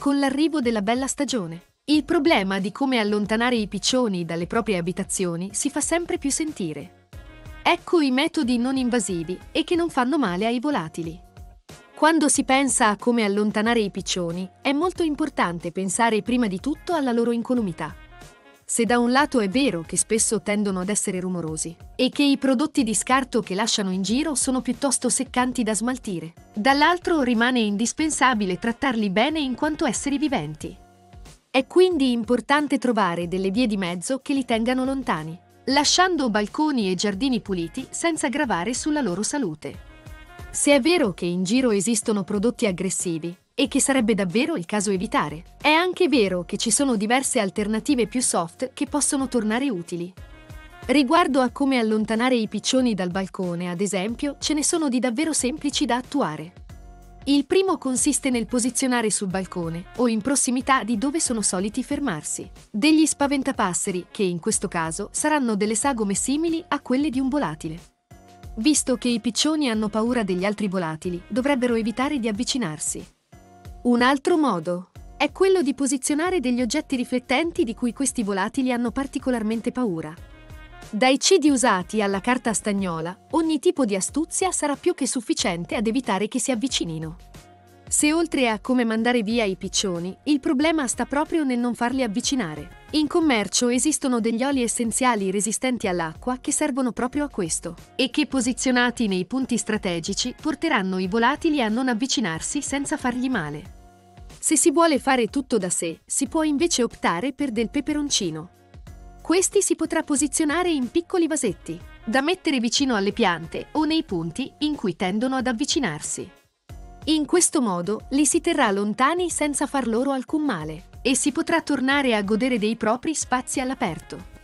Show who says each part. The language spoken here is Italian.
Speaker 1: con l'arrivo della bella stagione. Il problema di come allontanare i piccioni dalle proprie abitazioni si fa sempre più sentire. Ecco i metodi non invasivi e che non fanno male ai volatili. Quando si pensa a come allontanare i piccioni, è molto importante pensare prima di tutto alla loro incolumità. Se da un lato è vero che spesso tendono ad essere rumorosi e che i prodotti di scarto che lasciano in giro sono piuttosto seccanti da smaltire, dall'altro rimane indispensabile trattarli bene in quanto esseri viventi. È quindi importante trovare delle vie di mezzo che li tengano lontani, lasciando balconi e giardini puliti senza gravare sulla loro salute. Se è vero che in giro esistono prodotti aggressivi, e che sarebbe davvero il caso evitare. È anche vero che ci sono diverse alternative più soft che possono tornare utili. Riguardo a come allontanare i piccioni dal balcone, ad esempio, ce ne sono di davvero semplici da attuare. Il primo consiste nel posizionare sul balcone o in prossimità di dove sono soliti fermarsi degli spaventapasseri che in questo caso saranno delle sagome simili a quelle di un volatile. Visto che i piccioni hanno paura degli altri volatili, dovrebbero evitare di avvicinarsi. Un altro modo è quello di posizionare degli oggetti riflettenti di cui questi volatili hanno particolarmente paura. Dai cidi usati alla carta stagnola, ogni tipo di astuzia sarà più che sufficiente ad evitare che si avvicinino. Se oltre a come mandare via i piccioni, il problema sta proprio nel non farli avvicinare. In commercio esistono degli oli essenziali resistenti all'acqua che servono proprio a questo e che posizionati nei punti strategici porteranno i volatili a non avvicinarsi senza fargli male. Se si vuole fare tutto da sé, si può invece optare per del peperoncino. Questi si potrà posizionare in piccoli vasetti, da mettere vicino alle piante o nei punti in cui tendono ad avvicinarsi. In questo modo li si terrà lontani senza far loro alcun male e si potrà tornare a godere dei propri spazi all'aperto.